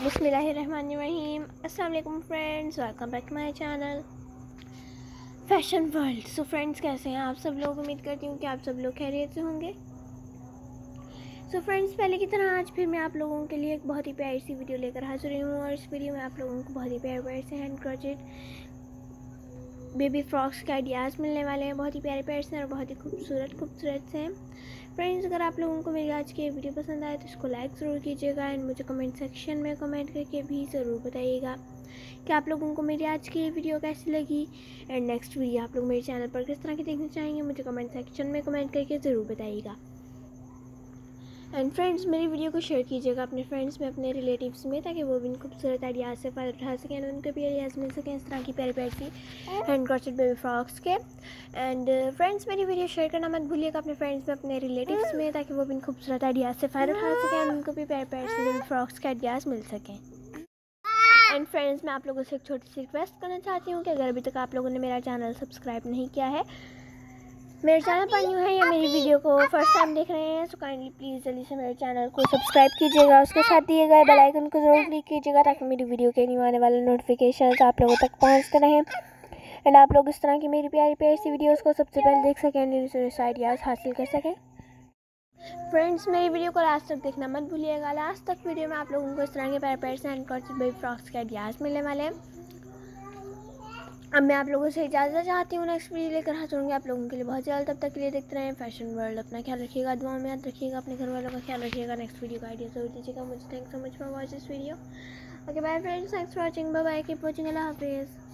बिस्मिल्लाहिर्रहमानिर्रहीम। अल्लाम friends welcome back to my channel fashion world so friends कैसे हैं आप सब लोग? उम्मीद करती हूँ कि आप सब लोग खैरियत से होंगे। सो so फ्रेंड्स पहले की तरह आज फिर मैं आप लोगों के लिए एक बहुत ही प्यारी सी वीडियो लेकर हाजिर हूँ और इस वीडियो में आप लोगों को बहुत ही प्यार प्यार से हैंड क्रोचेड बेबी फ्रॉक्स के आइडियाज़ मिलने वाले हैं। बहुत ही प्यारे प्यारे से और बहुत ही खूबसूरत खूबसूरत से हैं। फ्रेंड्स अगर आप लोगों को मेरी आज की वीडियो पसंद आए तो इसको लाइक ज़रूर कीजिएगा एंड मुझे कमेंट सेक्शन में कमेंट करके भी ज़रूर बताइएगा कि आप लोगों को मेरी आज की वीडियो कैसी लगी। एंड नेक्स्ट वीडियो आप लोग मेरे चैनल पर किस तरह की देखना चाहेंगे, मुझे कमेंट सेक्शन में कमेंट करके ज़रूर बताइएगा। एंड फ्रेंड्स मेरी वीडियो को शेयर कीजिएगा अपने फ्रेंड्स में, अपने रिलेटिव्स में, ताकि वो भी इन खूबसूरत आइडियाज़ से फ़ायदा उठा सकें एंड उनको भी आइडियाज़ मिल सकें इस तरह की प्यारी सी हैंड क्रॉचेड बेबी फ्रॉक्स के। एंड फ्रेंड्स मेरी वीडियो शेयर करना मत भूलिएगा अपने फ्रेंड्स में, अपने रिलेटिव्स में, ताकि वो भी इन खूबसूरत आइडियाज़ से फ़ायदा उठा सकें एंड उनको भी प्यारे से बेबी फ्रॉक्स के आइडियाज़ मिल सकें। एंड फ्रेंड्स मैं आप लोगों से एक छोटी सी रिक्वेस्ट करना चाहती हूँ कि अगर अभी तक आप लोगों ने मेरा चैनल सब्सक्राइब नहीं किया है मेरे चैनल पर न्यू है या मेरी वीडियो को फ़र्स्ट टाइम देख रहे हैं सो काइंडली प्लीज़ जल्दी से मेरे चैनल को सब्सक्राइब कीजिएगा उसके साथ दिए गए बेल आइकन को ज़रूर क्लिक कीजिएगा ताकि मेरी वीडियो के न्यू आने वाले नोटिफिकेशन आप लोगों तक पहुँचते रहें। एंड आप लोग इस तरह की मेरी प्यारी प्यारी सी वीडियोज़ को सबसे पहले देख सकें एंड आइडियाज़ हासिल कर सकें। फ्रेंड्स मेरी वीडियो को लास्ट तक देखना मत भूलिएगा। लास्ट तक वीडियो में आप लोगों को इस तरह के पैर पैर से एंड फ्रॉक्स के आइडियाज़ मिलने वाले हैं। अब मैं आप लोगों से इजाज़त चाहती हूँ नेक्स्ट वीडियो लेकर हाथ होंगे आप लोगों के लिए बहुत ज़्यादा तब तक के लिए देखते रहें फ़ैशन वर्ल्ड अपना ख्याल रखिएगा दुआ में याद रखिएगा, अपने घर वालों का ख्याल रखिएगा नेक्स्ट वीडियो का आइडिया ज़रूर दीजिएगा, मुझे thank so much for watch this video okay bye friends thanks for watching bye bye keep watching हाफिज़